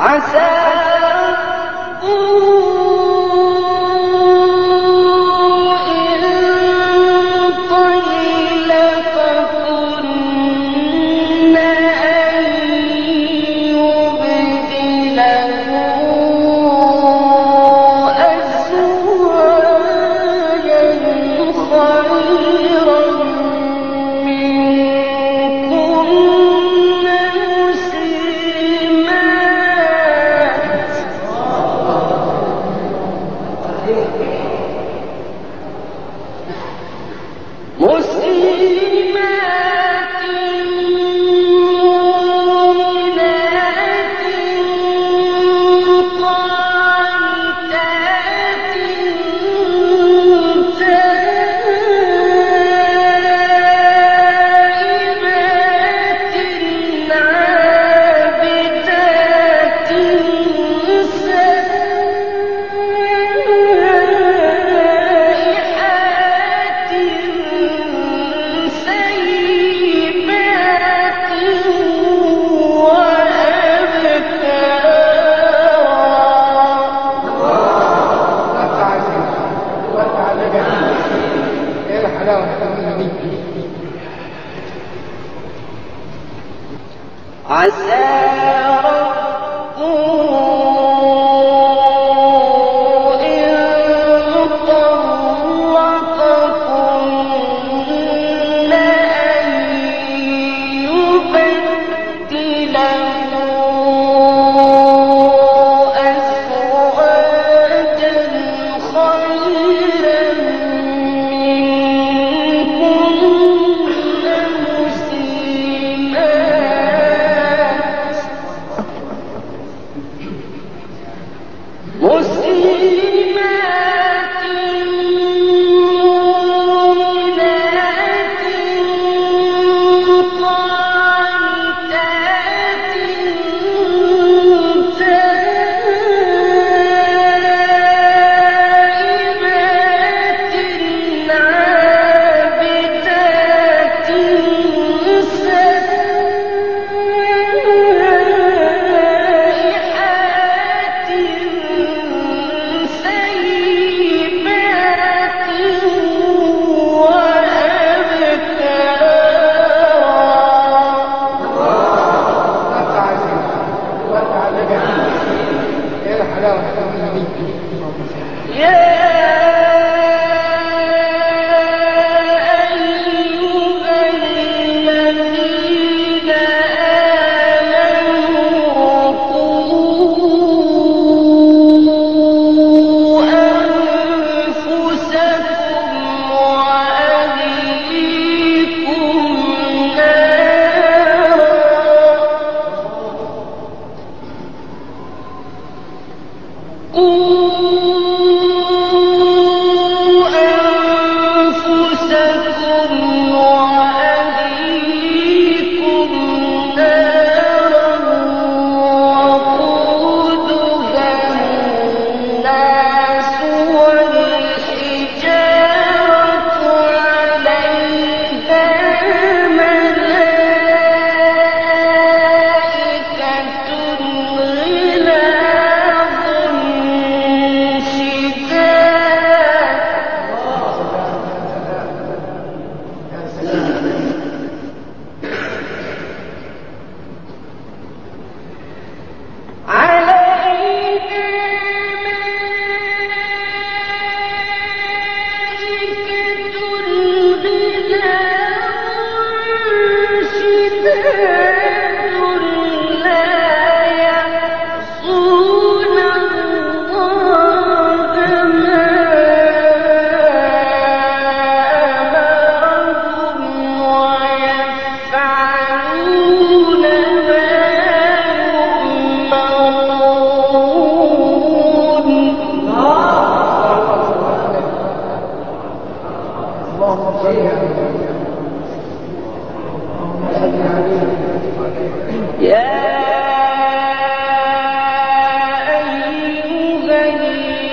عسى ربه النبي صلى الله عليه وسلم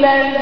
land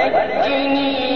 ونجني